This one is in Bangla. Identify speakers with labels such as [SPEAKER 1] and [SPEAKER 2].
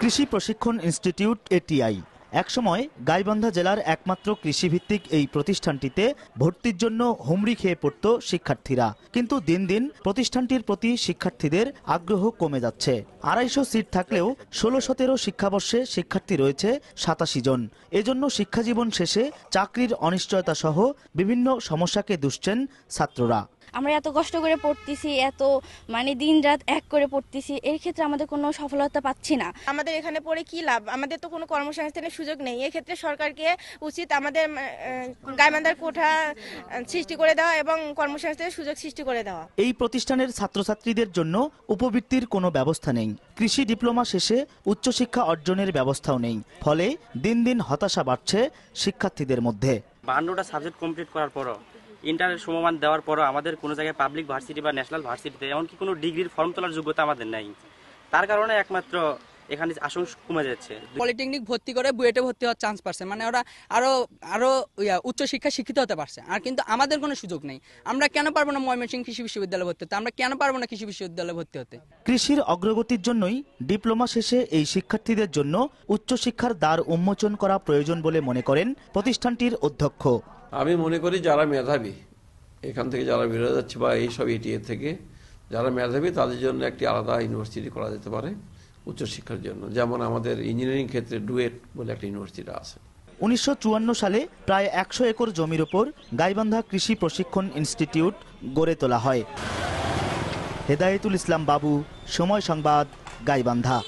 [SPEAKER 1] কৃষি প্রশিক্ষণ ইনস্টিটিউট এটিআই একসময় গাইবান্ধা জেলার একমাত্র কৃষিভিত্তিক এই প্রতিষ্ঠানটিতে ভর্তির জন্য হুমড়ি খেয়ে পড়ত শিক্ষার্থীরা। কিন্তু দিন দিন প্রতিষ্ঠানটির প্রতি শিক্ষার্থীদের আগ্রহ কমে যাচ্ছে। আড়াইশো সিট থাকলেও ষোলো সতেরো শিক্ষাবর্ষে শিক্ষার্থী রয়েছে সাতাশি জন। এজন্য শিক্ষাজীবন শেষে চাকরির অনিশ্চয়তা সহ বিভিন্ন সমস্যাকে দুষছেন ছাত্ররা।
[SPEAKER 2] আমরা এত কষ্ট করে পড়তেছি এত মানে দিন রাত এক করে পড়তেছি এর ক্ষেত্রে আমাদের কোনো সফলতা পাচ্ছি না।
[SPEAKER 3] আমাদের এখানে পড়ে কি লাভ? আমাদের তো কোনো কর্মসংস্থানের সুযোগ নেই। এক্ষেত্রে সরকারকে উচিত আমাদের গাইবান্ধার কোঠা সৃষ্টি করে দেওয়া এবং কর্মসংস্থানের সুযোগ সৃষ্টি করে দেওয়া।
[SPEAKER 1] এই প্রতিষ্ঠানের ছাত্রছাত্রীদের জন্য উপবৃত্তির কোনো ব্যবস্থা নেই। কৃষি ডিপ্লোমা শেষে উচ্চশিক্ষা অর্জনের ব্যবস্থাও নেই। ফলে দিন দিন হতাশা বাড়ছে শিক্ষার্থীদের মধ্যে।
[SPEAKER 4] বাহান্নটা সাবজেক্ট কমপ্লিট করার পরও ইন্টারের সমমান দেওয়ার পরও আমাদের কোনো জায়গায় পাবলিক ভার্সিটি বা ন্যাশনাল ভার্সিটিতে এমনকি কোনো ডিগ্রির ফর্ম তোলার যোগ্যতা আমাদের নেই। তার কারণে একমাত্র এখানে আসন কমে যাচ্ছে।
[SPEAKER 5] পলিটেকনিক ভর্তি করে বুয়েটে ভর্তি হওয়ার চান্স পাচ্ছে। মানে ওরা আরও আরও উচ্চ শিক্ষা শিক্ষিত হতে পারছে। আর কিন্তু আমাদের কোনো সুযোগ নেই। আমরা কেন পারব না ময়মনসিংহ কৃষি বিশ্ববিদ্যালয়ে ভর্তি হতে? আমরা কেন পারব না কৃষি বিশ্ববিদ্যালয়ে ভর্তি হতে?
[SPEAKER 1] কৃষির অগ্রগতির জন্যই ডিপ্লোমা শেষে এই শিক্ষার্থীদের জন্য উচ্চশিক্ষার দ্বার উন্মোচন করা প্রয়োজন বলে মনে করেন প্রতিষ্ঠানটির অধ্যক্ষ।
[SPEAKER 6] আমি মনে করি যারা মেধাবী, এখান থেকে যারা বেরোয় যাচ্ছে বা এইসব এটিএ থেকে, যারা মেধাবী তাদের জন্য একটি আলাদা ইউনিভার্সিটি করা যেতে পারে উচ্চশিক্ষার জন্য। যেমন আমাদের ইঞ্জিনিয়ারিং ক্ষেত্রে ডুয়েট বলে একটা ইউনিভার্সিটি আছে।
[SPEAKER 1] উনিশশো চুয়ান্ন সালে প্রায় একশো একর জমির ওপর গাইবান্ধা কৃষি প্রশিক্ষণ ইনস্টিটিউট গড়ে তোলা হয়। হেদায়েতুল ইসলাম বাবু, সময় সংবাদ, গাইবান্ধা।